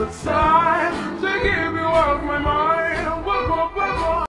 it's time to give you all my mind. Welcome, welcome.